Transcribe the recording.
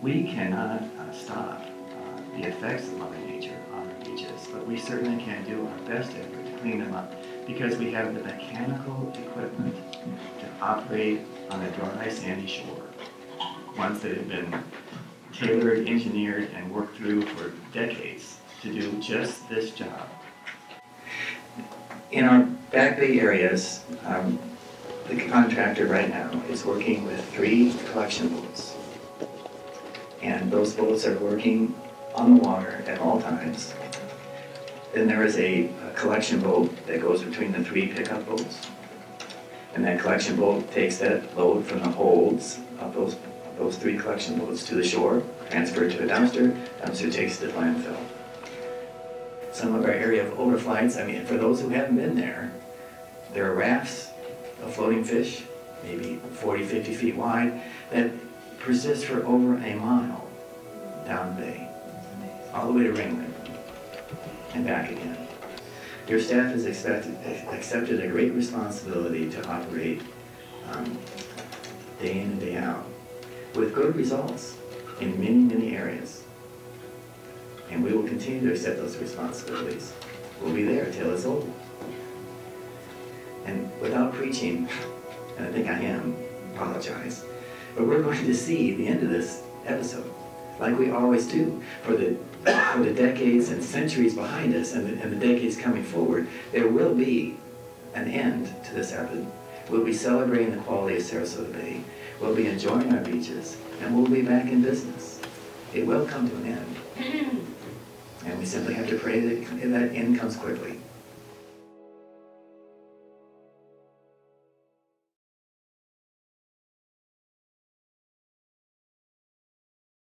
We cannot uh, stop uh, the effects of Mother Nature on our beaches, but we certainly can do our best effort to clean them up because we have the mechanical equipment to operate on a dry, sandy shore. Ones that have been tailored, engineered, and worked through for decades to do just this job. In our back bay areas, um, the contractor right now is working with three collection boats. And those boats are working on the water at all times. Then there is a, a collection boat that goes between the three pickup boats. And that collection boat takes that load from the holds of those, of those three collection boats to the shore, transferred to a dumpster, dumpster takes it to landfill. Some of our area of overflights, I mean, for those who haven't been there, there are rafts of floating fish, maybe 40, 50 feet wide, that persist for over a mile down bay, all the way to Ringling and back again. Your staff has expected, accepted a great responsibility to operate um, day in and day out with good results in many, many areas. And we will continue to accept those responsibilities. We'll be there till it's over. And without preaching, and I think I am, apologize, but we're going to see the end of this episode, like we always do, for the for the decades and centuries behind us and the, and the decades coming forward, there will be an end to this episode. We'll be celebrating the quality of Sarasota Bay. We'll be enjoying our beaches, and we'll be back in business. It will come to an end. And we simply have to pray that that end comes quickly.